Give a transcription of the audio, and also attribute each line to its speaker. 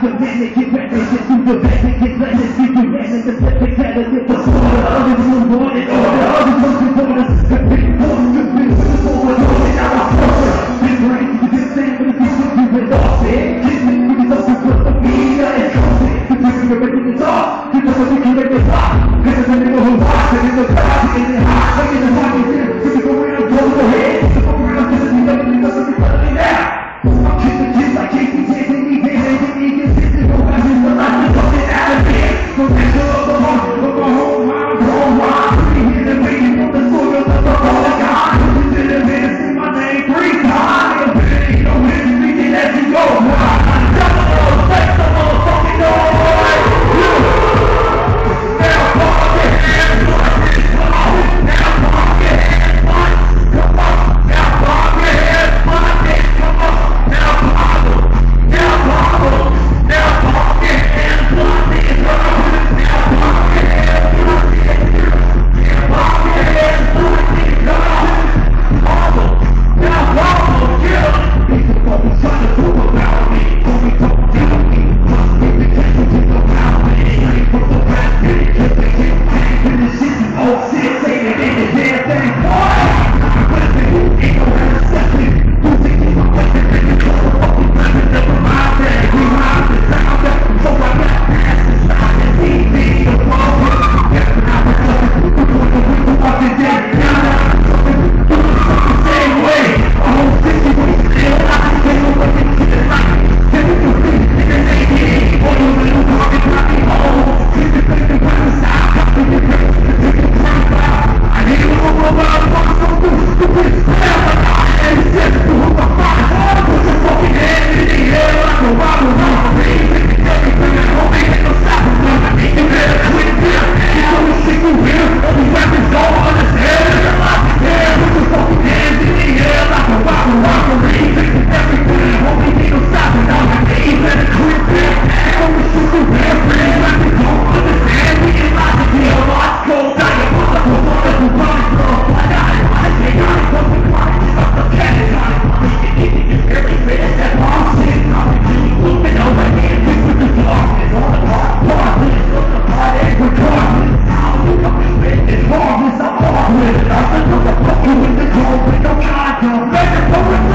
Speaker 1: the get get the get the get the the the You're making this off, you. you can make this make it public.